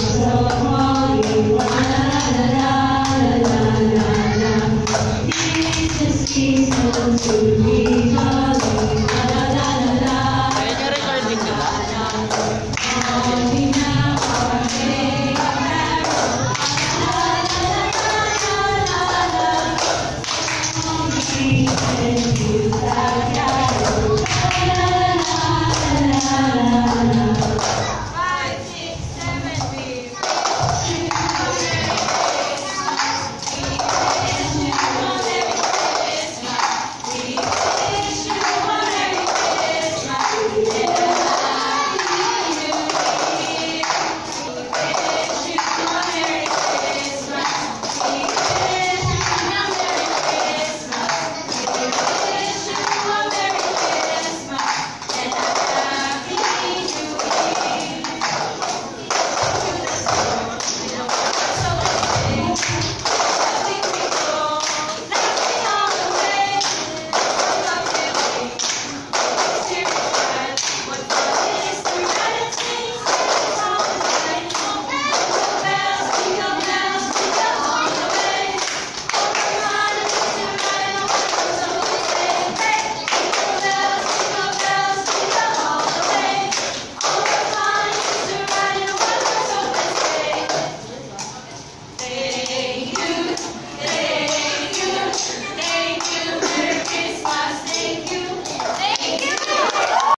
so